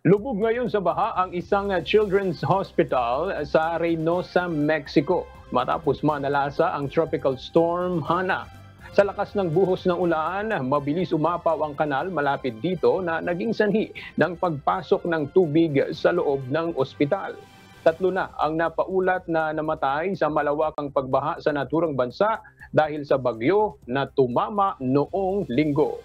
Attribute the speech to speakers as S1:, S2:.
S1: Lubog ngayon sa baha ang isang uh, children's hospital sa Reynosa, Mexico matapos manalasa ang tropical storm Hana. Sa lakas ng buhos ng ulan, mabilis umapaw ang kanal malapit dito na naging sanhi ng pagpasok ng tubig sa loob ng ospital. Tatlo na ang napaulat na namatay sa malawakang pagbaha sa naturang bansa dahil sa bagyo na tumama noong linggo.